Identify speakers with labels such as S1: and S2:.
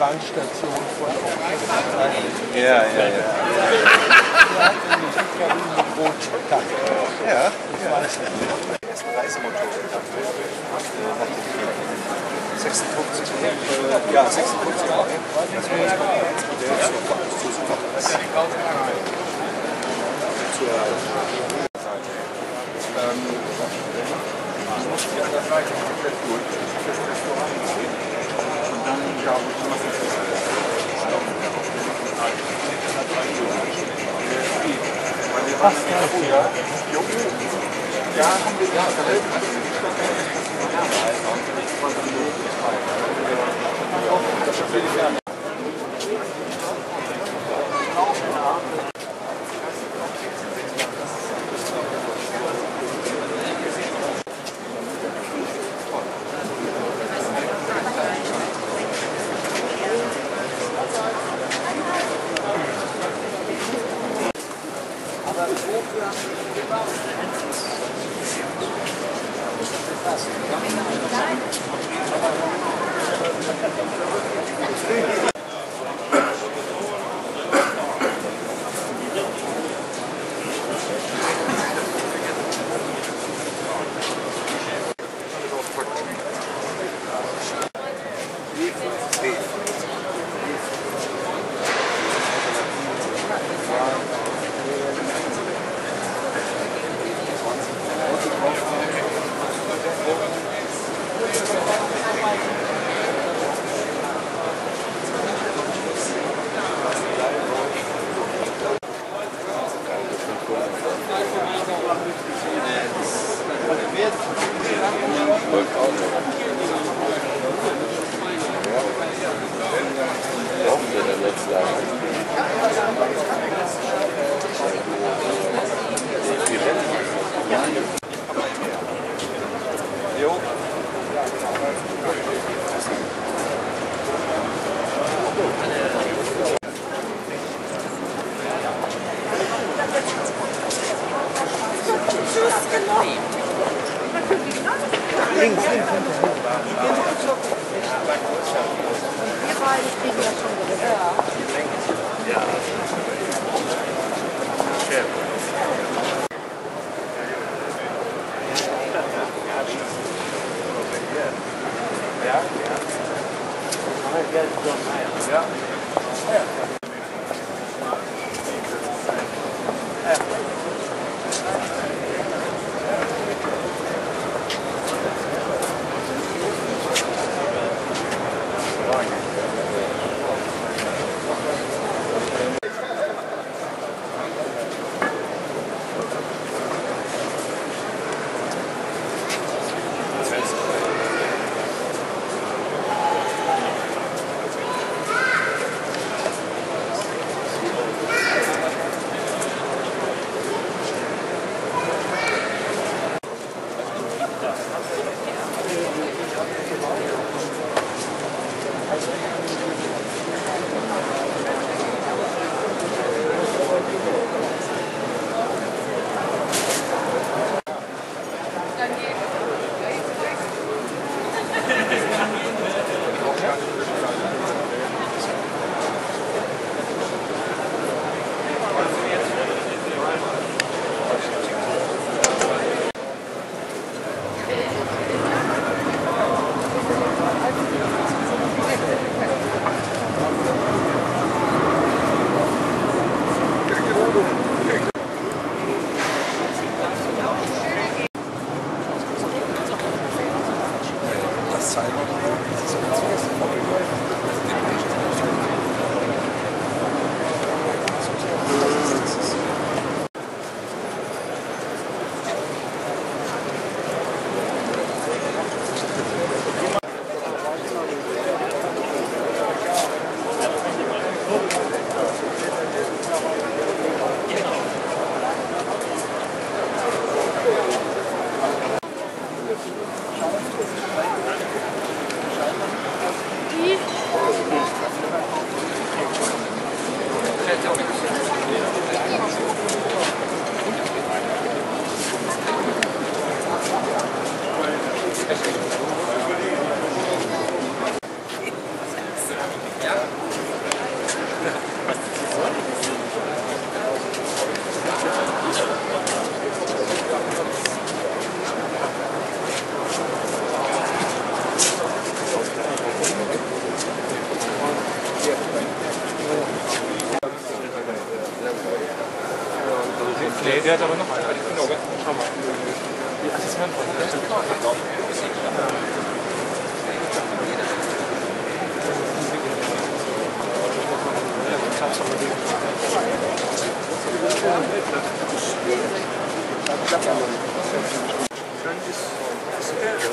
S1: Bahnstation von
S2: Ja, ja, ja.
S1: Rottank.
S2: Ja,
S1: Das weiß ich.
S2: ersten Reisemotorräder. 56 äh, ja, 56 Euro. Das war das Modell zur Zukunft. Zur ich muss hier an der Seite komplett durch. Das Restaurant sehen. Was? Ja, ja, haben wir ja, da helfen wir. Ja, da ist auch nicht, was wir Thank you. Yeah. Yeah. Cyber oder. Das ist ganz.
S3: Nee, der hat aber noch einen. Ich bin auch ganz gut. Schau mal. Die Assistent von der.
S1: Dann ist es Erde.